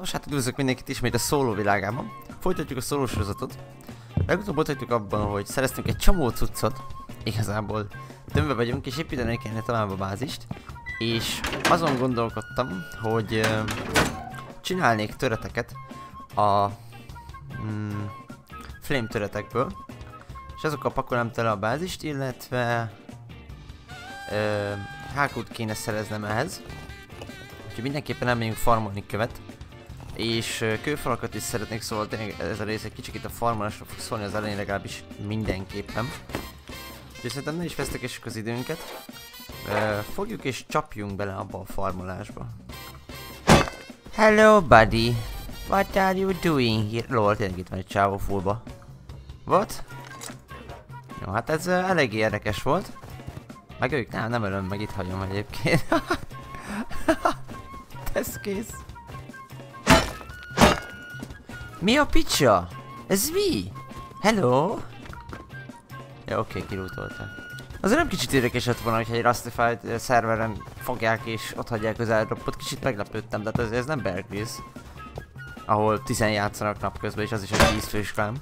Nos hát üdvözlök mindenkit ismét a szóló világában. Folytatjuk a szóló sorozatot. Legutóbb hagytuk abban, hogy szereztünk egy csomó cuccot. Igazából tömve vagyunk, és építeni kellene tovább a bázist. És azon gondolkodtam, hogy uh, csinálnék töreteket a mm, flame töretekből. És azokkal pakolnám tele a bázist, illetve uh, hákút kéne szereznem ehhez. Úgyhogy mindenképpen elmegyünk farmolni követ. És kőfalakat is szeretnék, szóval tényleg ez a rész egy kicsit a farmolásra fog szólni az elején legalábbis mindenképpen. Úgyhogy szerintem ne is vesztekessük az időnket. Uh, fogjuk és csapjunk bele abba a farmolásba. Hello buddy, what are you doing here? Lol, tényleg itt van egy csávó fullba. What? Jó, hát ez uh, elég érdekes volt. Megöljük? Nem, nem ölöm, meg itt hagyom egyébként. ez kész. Mi a picsa? Ez mi? Hello? Ja, oké, okay, kilútolta. Azért nem kicsit érdekes lett volna, hogyha egy Rustified szerveren fogják és ott hagyják az airdropot. Kicsit meglepődtem, de hát ez, ez nem Bear Grylls. Ahol 10 játszanak napközben, és az is egy 10 fős klám.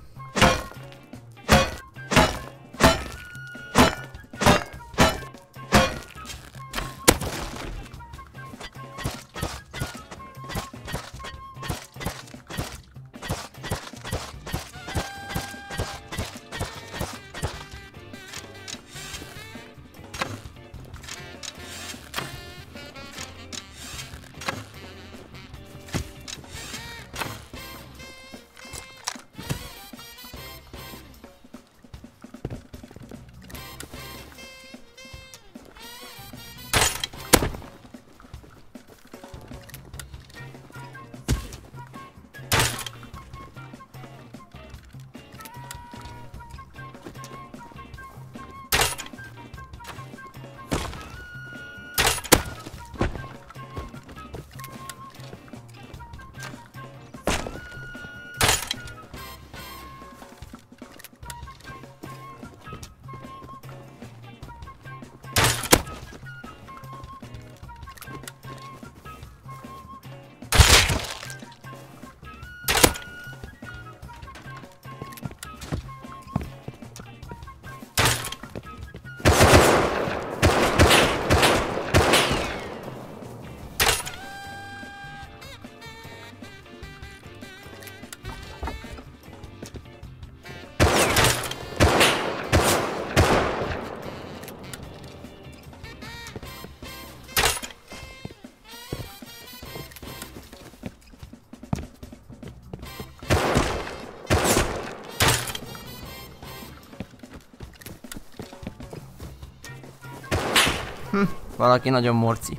Hm, valaki nagyon morci.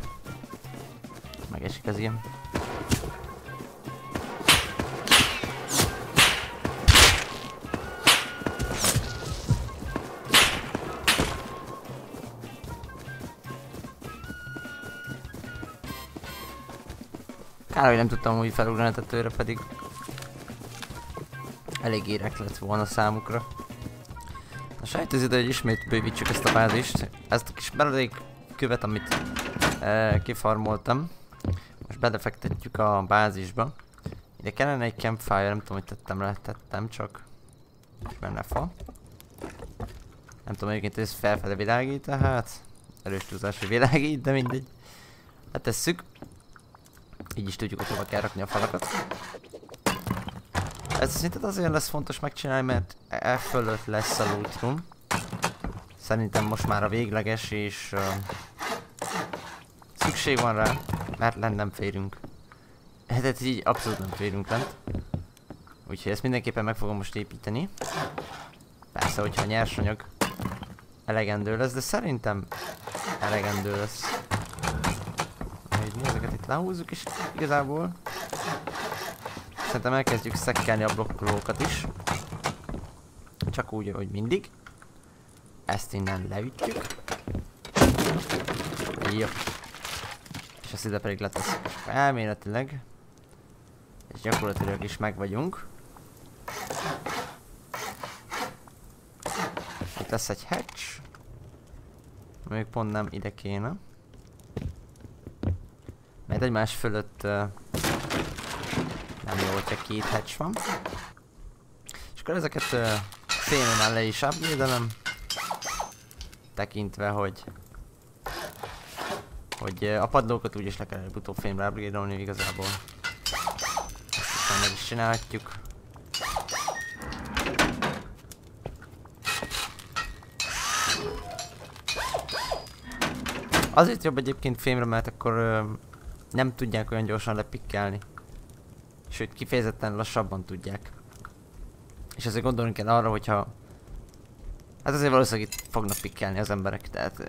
Megesik az ilyen. Kár, hogy nem tudtam úgy felugrani a tetőre, pedig elég érek lett volna számukra. Na sajt az idő, hogy ismét bővítsük ezt a bázist. Ezt a kis meredék követ, amit e, kifarmoltam. Most belefektetjük a bázisba. Ide kellene egy campfire, nem tudom, hogy tettem le, tettem csak. És benne fa. Nem tudom, egyébként ez felfele világít, tehát erős túlzás, hogy világít, de mindegy. Hát tesszük. Így is tudjuk, hogy hova kell rakni a falakat. Ez szerinted azért lesz fontos megcsinálni, mert e fölött lesz a loot room. Szerintem most már a végleges és uh, szükség van rá, mert lent nem férünk. Hát így abszolút nem férünk lent. Úgyhogy ezt mindenképpen meg fogom most építeni. Persze, hogyha a nyersanyag elegendő lesz, de szerintem elegendő lesz. Hogy mi ezeket itt lehúzzuk is igazából. Szerintem elkezdjük szekkelni a blokkolókat is. Csak úgy, ahogy mindig. Ezt innen leütjük. Jó. És ezt ide pedig letesszük. Elméletileg. És gyakorlatilag is meg vagyunk. Itt lesz egy hatch. Még pont nem ide kéne. Mert egymás fölött uh, csak két hatch van. És akkor ezeket uh, fémen le is upgrade Tekintve, hogy hogy uh, a padlókat úgyis le kell előbb-utóbb fémre upgrade igazából. Ezt meg is csinálhatjuk. Azért jobb egyébként fémre, mert akkor ö, nem tudják olyan gyorsan lepikkelni. Sőt, kifejezetten lassabban tudják. És azért gondolni kell arra, hogyha... Hát azért valószínűleg itt fognak pikkelni az emberek, tehát...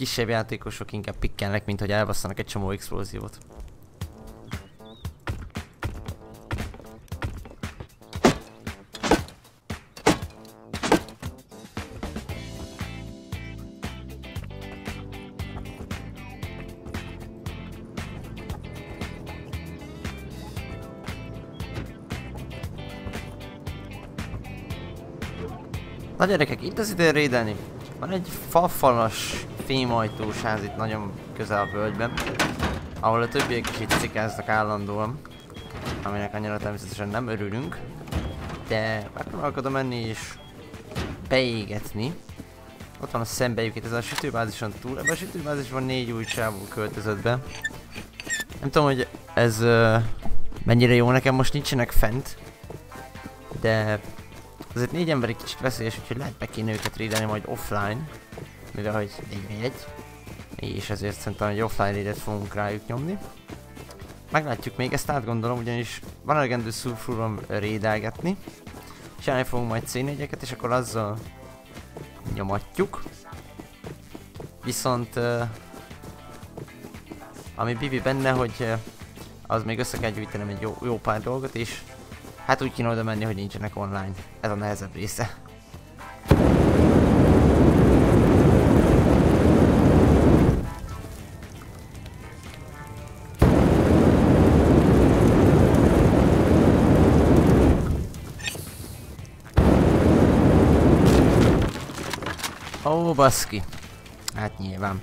Kisebb játékosok inkább pikkelnek, mint hogy elbasszanak egy csomó explóziót. Na gyerekek, itt az idő rédelni. Van egy fafalas fémajtós ház itt nagyon közel a völgyben. Ahol a többiek is itt cikáznak állandóan. Aminek annyira természetesen nem örülünk. De megpróbálkodom menni és beégetni. Ott van a szembeljük itt ez a sütőbázison túl. Ebben a sütőbázisban négy új csávó költözött be. Nem tudom, hogy ez uh, mennyire jó nekem, most nincsenek fent. De Azért négy ember egy kicsit veszélyes, úgyhogy lehet be kéne őket rédelni majd offline. Mivel hogy egy. És ezért szerintem egy offline rédet fogunk rájuk nyomni. Meglátjuk még, ezt átgondolom, ugyanis van elegendő szulfúrom rédelgetni. Csinálni fogunk majd c és akkor azzal nyomatjuk. Viszont uh, ami Bibi benne, hogy uh, az még össze kell gyűjtenem egy jó, jó pár dolgot, és Hát úgy kéne oda menni, hogy nincsenek online. Ez a nehezebb része. Ó, baszki. Hát nyilván.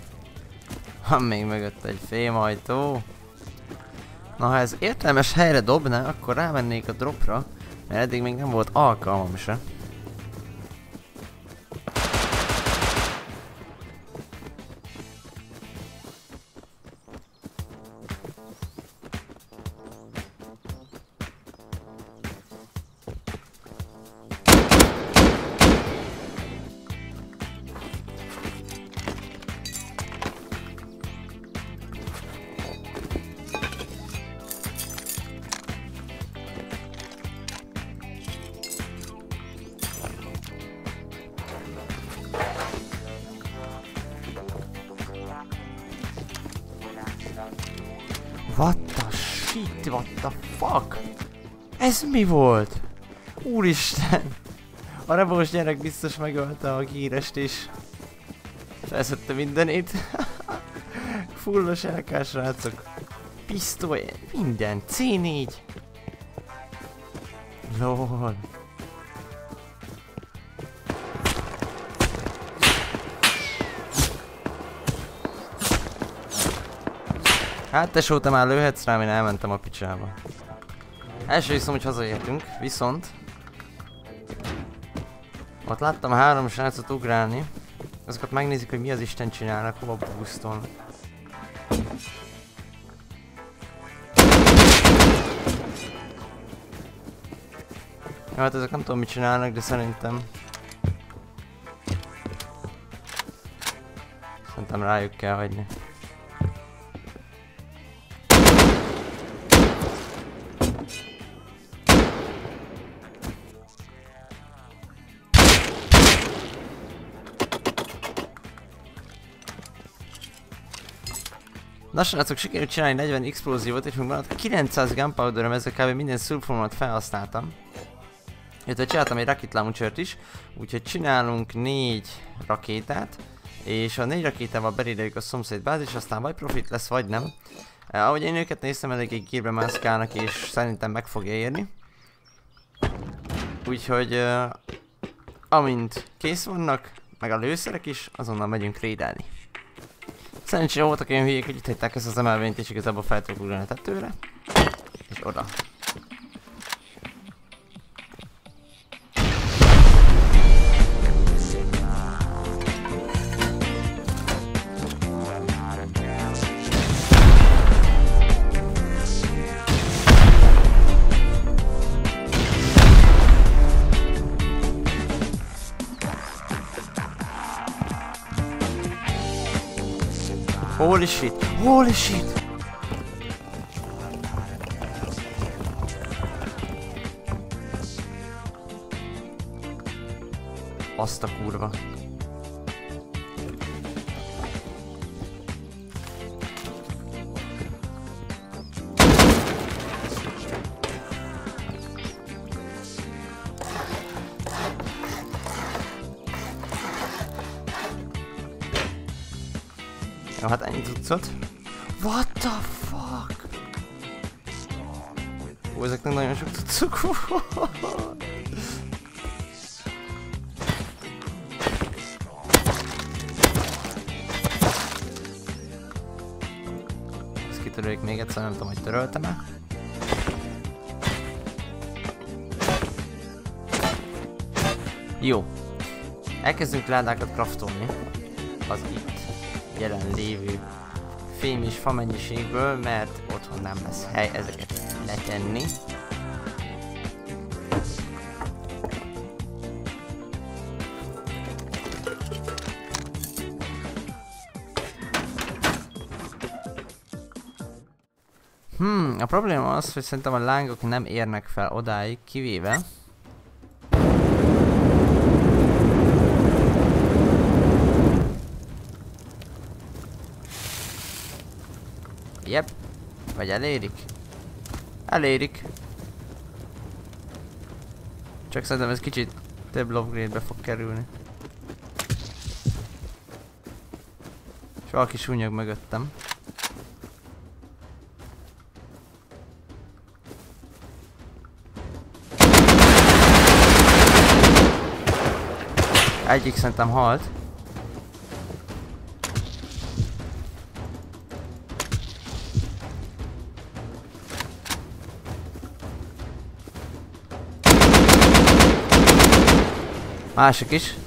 Van még mögött egy fémajtó. Na ha ez értelmes helyre dobná, akkor rámennék a dropra, mert eddig még nem volt alkalmam se. What the fuck? Ez mi volt? Úristen! A rebós gyerek biztos megölte a gírest is. Felszette mindenét. Fullos elkás rácok. Pisztoly, minden. C4. LOL. Hát tesó, te már lőhetsz rám, én elmentem a picsába. Első hiszem, hogy hazaértünk, viszont... Ott láttam három srácot ugrálni. Azokat megnézik, hogy mi az Isten csinálnak, hova boostol. Ja, hát ezek nem tudom mit csinálnak, de szerintem... Szerintem rájuk kell hagyni. Na srácok, sikerült csinálni 40 explóziót, és még maradt 900 gunpowderem, ezzel kb. minden szulformat felhasználtam. Illetve csináltam egy rocket launchert is, úgyhogy csinálunk 4 rakétát, és a 4 rakétával berédeljük a szomszéd bázis, aztán vagy profit lesz, vagy nem. Eh, ahogy én őket néztem, elég egy gírbe mászkálnak, és szerintem meg fogja érni. Úgyhogy, eh, amint kész vannak, meg a lőszerek is, azonnal megyünk rédelni. Szerencsére voltak olyan hülyék, hogy itt hagyták ezt az emelvényt és igazából fel tudok ugrani a tetőre. És oda. Holy shit! Holy shit! Azt a kurva. Cuccot. What the fuck? Ó, ezeknek nagyon sok cuccok. Ezt kitöröljük még egyszer, nem tudom, hogy töröltem-e. Jó. Elkezdünk ládákat craftolni. Az itt jelen lévő fém és fa mennyiségből, mert otthon nem lesz hely ezeket letenni. Hmm, a probléma az, hogy szerintem a lángok nem érnek fel odáig, kivéve, Yep. Vagy elérik? Elérik. Csak szerintem ez kicsit több upgrade-be fog kerülni. És valaki súnyog mögöttem. Egyik szerintem halt. Másik is.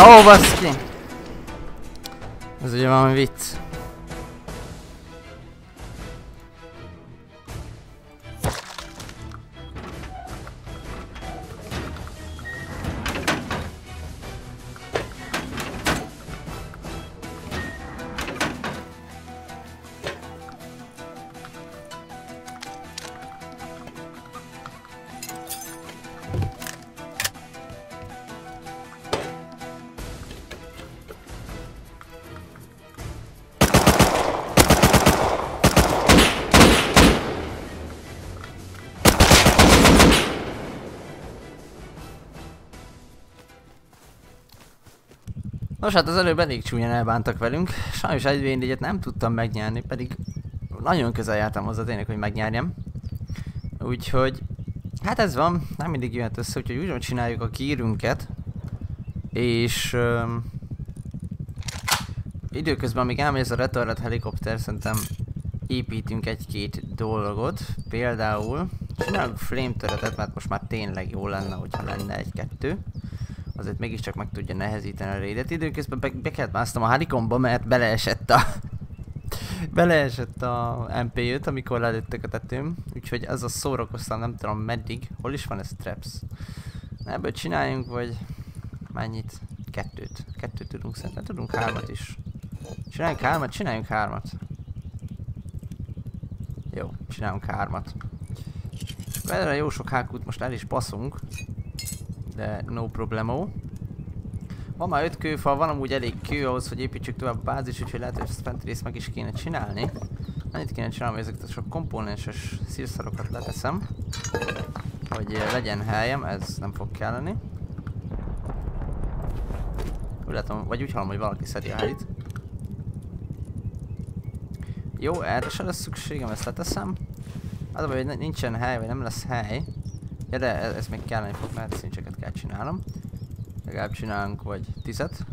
Ó, oh, baszki! Ez ugye valami vicc. Nos hát az előbb elég csúnyán elbántak velünk. Sajnos egy v nem tudtam megnyerni, pedig nagyon közel jártam hozzá tényleg, hogy megnyerjem. Úgyhogy, hát ez van, nem mindig jöhet össze, úgyhogy úgy csináljuk a kírünket. És... Um, időközben, amíg elmegy ez a retarded helikopter, szerintem építünk egy-két dolgot. Például csinálunk flame töretet, mert most már tényleg jó lenne, hogyha lenne egy-kettő. Azért mégiscsak meg tudja nehezíteni a raidet. Időközben be, kellett másztam a harikomba, mert beleesett a... beleesett a MP5, amikor lelőttek a tetőm. Úgyhogy az a szórakoztam, nem tudom meddig. Hol is van ez traps? Ebből csináljunk, vagy... Mennyit? Kettőt. Kettőt tudunk szerintem. Tudunk hármat is. Csináljunk hármat? Csináljunk hármat. Jó, csinálunk hármat. Erre jó sok hákút most el is baszunk. De no problemo. Van már 5 kőfal, van amúgy elég kő ahhoz, hogy építsük tovább a bázis, úgyhogy lehet, hogy ezt fent részt meg is kéne csinálni. Annyit kéne csinálni, hogy ezeket a sok komponenses szírszarokat leteszem. Hogy legyen helyem, ez nem fog kelleni. Úgy látom, vagy úgy hallom, hogy valaki szedi a helyét. Jó, erre se lesz szükségem, ezt leteszem. Az a baj, hogy nincsen hely, vagy nem lesz hely. Ja, de ez, ez még kellene fog, mert szincseket kell csinálnom. Legalább csinálunk vagy tizet.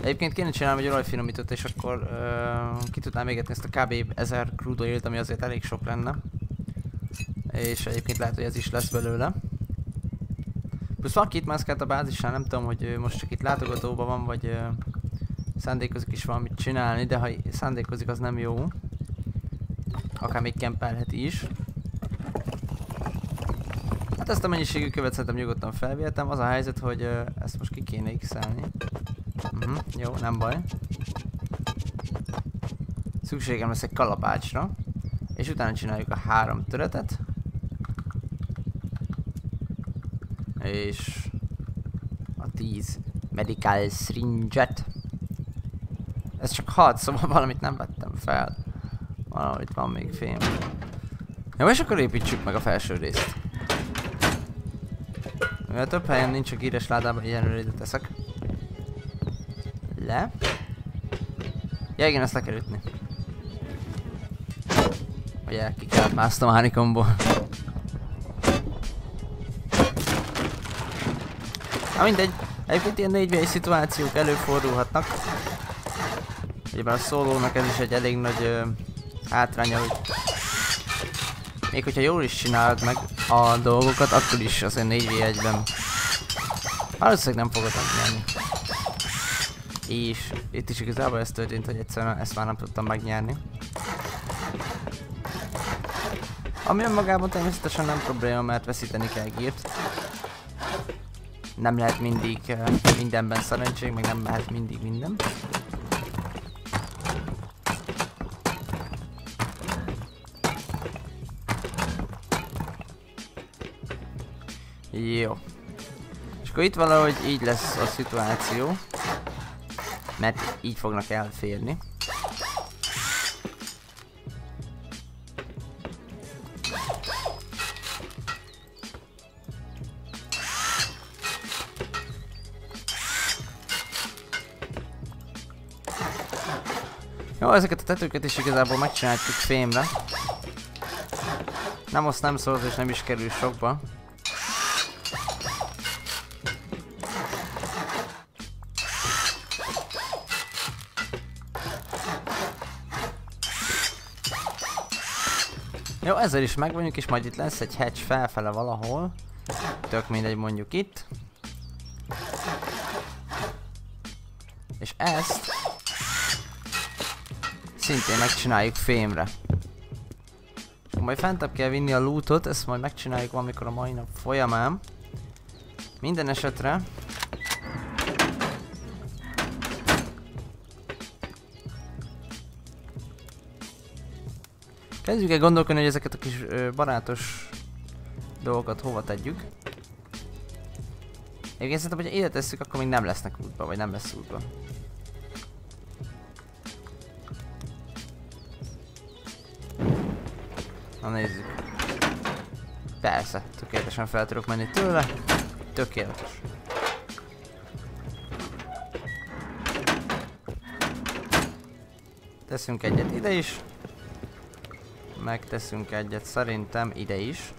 Egyébként kéne csinálnom egy olajfinomítót, és akkor uh, ki tudnám égetni ezt a kb. 1000 crude oil ami azért elég sok lenne. És egyébként lehet, hogy ez is lesz belőle. Plusz valaki itt mászkált a bázisnál, nem tudom, hogy most csak itt látogatóban van, vagy uh, szándékozik is valamit csinálni, de ha szándékozik, az nem jó. Akár még kempelhet is. Ezt a mennyiségű követ szerintem nyugodtan felvihetem. Az a helyzet, hogy uh, ezt most ki kéne x. Uh -huh, jó, nem baj. Szükségem lesz egy kalapácsra. És utána csináljuk a három töretet. És a 10 medical syringet. Ez csak 6, szóval valamit nem vettem fel. Valahogy van még fém. Jó, és akkor építsük meg a felső részt. Mivel több helyen nincs a gíres ládában, ilyenről ide teszek. Le. Ja igen, ezt le kell ütni. Ugye, ki kellett másztam a hanikomból. Na mindegy, egyébként ilyen 4 szituációk előfordulhatnak. Ugye a szólónak ez is egy elég nagy ö, hátránya, hogy még hogyha jól is csinálod meg a dolgokat, akkor is azért 4v1-ben valószínűleg nem fogod megnyerni. És itt is igazából ez történt, hogy egyszerűen ezt már nem tudtam megnyerni. Ami önmagában természetesen nem probléma, mert veszíteni kell gírt. Nem lehet mindig uh, mindenben szerencség, meg nem lehet mindig minden. Jó. És akkor itt valahogy így lesz a szituáció. Mert így fognak elférni. Jó, ezeket a tetőket is igazából megcsináltuk fémre. Nem azt nem szól, és nem is kerül sokba. Jó, ezzel is megvonjuk, és majd itt lesz egy hatch felfele valahol. Tök mindegy, mondjuk itt. És ezt szintén megcsináljuk fémre. Majd fentebb kell vinni a lootot, ezt majd megcsináljuk valamikor a mai nap folyamán. Minden esetre Kezdjük el gondolkodni, hogy ezeket a kis ö, barátos dolgokat hova tegyük. Egyébként szerintem, hogyha ide tesszük, akkor még nem lesznek útba, vagy nem lesz útba. Na nézzük. Persze, tökéletesen fel tudok menni tőle. Tökéletes. Teszünk egyet ide is. Megteszünk egyet szerintem ide is.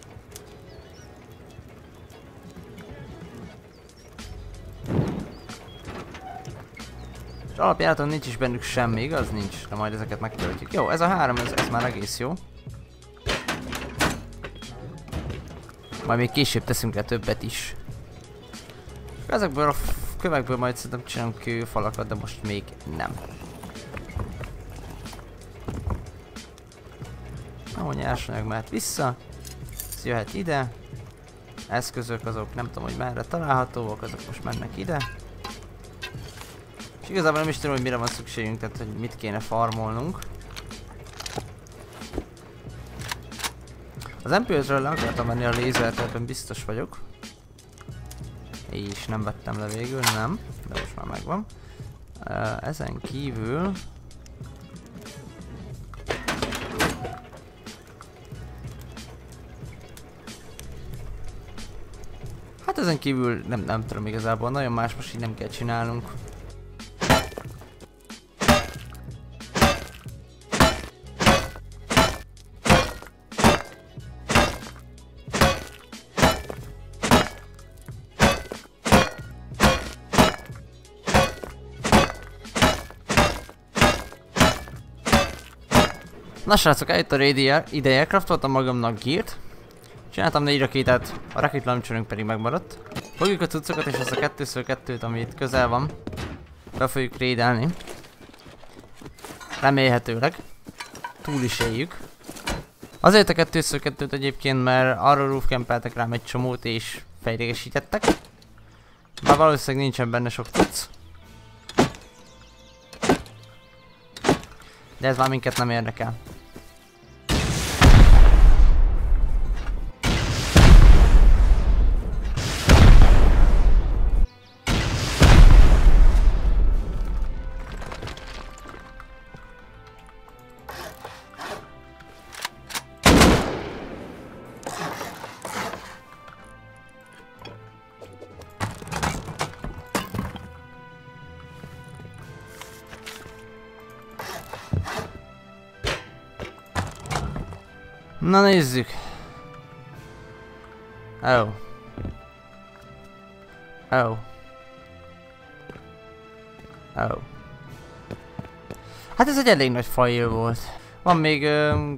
És alapjáraton nincs is bennük semmi, igaz? Nincs, de majd ezeket megtöltjük. Jó, ez a három, ez, ez már egész jó. Majd még később teszünk le többet is. Ezekből a kövekből majd szerintem csinálunk kőfalakat, de most még nem. Ahogy nyersanyag mehet vissza. Ez jöhet ide. Eszközök azok nem tudom, hogy merre találhatóak, azok most mennek ide. És igazából nem is tudom, hogy mire van szükségünk, tehát hogy mit kéne farmolnunk. Az MP5-ről le akartam venni a lézert, ebben biztos vagyok. És nem vettem le végül, nem. De most már megvan. Uh, ezen kívül... ezen kívül nem, nem tudom igazából, nagyon más most így nem kell csinálnunk. Na srácok, eljött a raid ideje, craftoltam magamnak gírt. Csináltam négy rakétát, a rocket launcherünk pedig megmaradt. Fogjuk a cuccokat és ezt a 2 kettőt, ami itt közel van. Be fogjuk raidelni. Remélhetőleg. Túl is éljük. Azért a 2 kettőt egyébként, mert arról roofcampeltek rám egy csomót és fejlégesítettek. Bár valószínűleg nincsen benne sok cucc. De ez már minket nem érdekel. Na nézzük. Oh. Oh. Oh. Hát ez egy elég nagy fail volt. Van még ö,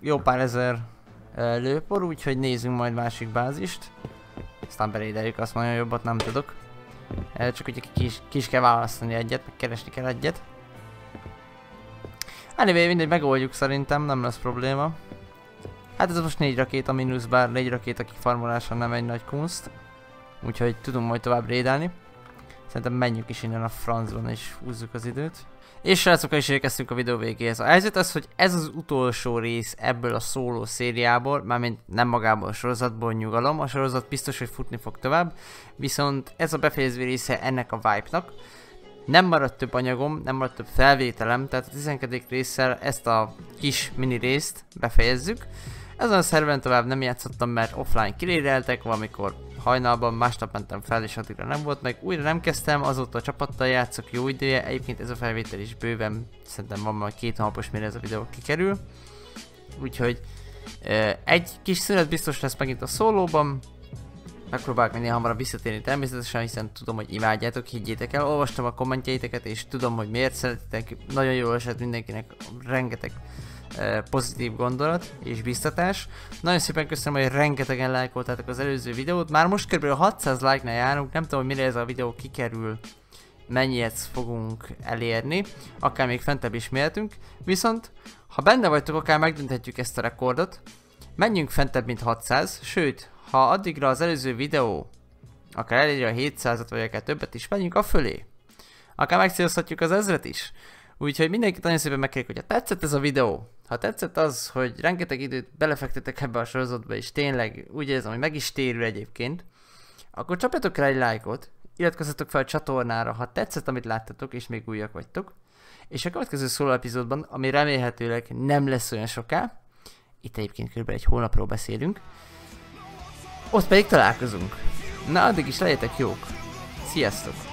jó pár ezer lőpor, úgyhogy nézzünk majd másik bázist. Aztán belédeljük, azt nagyon jobbat nem tudok. Csak hogy kis, kis kell választani egyet, meg keresni kell egyet. Anyway, mindegy, megoldjuk szerintem, nem lesz probléma. Hát ez most négy rakéta mínusz, bár négy rakéta kifarmolása nem egy nagy kunst. Úgyhogy tudunk majd tovább rédelni. Szerintem menjünk is innen a francban és húzzuk az időt. És srácok, is érkeztünk a videó végéhez. A helyzet az, hogy ez az utolsó rész ebből a szóló szériából, mármint nem magából a sorozatból nyugalom, a sorozat biztos, hogy futni fog tovább, viszont ez a befejező része ennek a vibe-nak. Nem maradt több anyagom, nem maradt több felvételem, tehát a 12. résszel ezt a kis mini részt befejezzük. Ezen a szerven tovább nem játszottam, mert offline kiléreltek, valamikor hajnalban, másnap mentem fel, és addigra nem volt meg. Újra nem kezdtem, azóta a csapattal játszok jó ideje, egyébként ez a felvétel is bőven, szerintem van majd két napos, mire ez a videó kikerül. Úgyhogy egy kis szünet biztos lesz megint a szólóban, megpróbálok minél hamarabb visszatérni természetesen, hiszen tudom, hogy imádjátok, higgyétek el, olvastam a kommentjeiteket, és tudom, hogy miért szeretitek, nagyon jól esett mindenkinek, rengeteg pozitív gondolat és biztatás. Nagyon szépen köszönöm, hogy rengetegen lájkoltátok az előző videót. Már most kb. 600 like-nál járunk, nem tudom, mire ez a videó kikerül, mennyit fogunk elérni, akár még fentebb is méhetünk. Viszont, ha benne vagytok, akár megdönthetjük ezt a rekordot. Menjünk fentebb, mint 600, sőt, ha addigra az előző videó akár eléri a 700-at, vagy akár többet is, menjünk a fölé. Akár megcélozhatjuk az ezret is. Úgyhogy mindenkit nagyon szépen megkérjük, hogy ha tetszett ez a videó, ha tetszett az, hogy rengeteg időt belefektetek ebbe a sorozatba, és tényleg úgy érzem, hogy meg is térül egyébként, akkor csapjatok rá egy lájkot, iratkozzatok fel a csatornára, ha tetszett, amit láttatok, és még újak vagytok. És a következő szóló epizódban, ami remélhetőleg nem lesz olyan soká, itt egyébként kb. egy hónapról beszélünk, ott pedig találkozunk. Na, addig is legyetek jók. Sziasztok!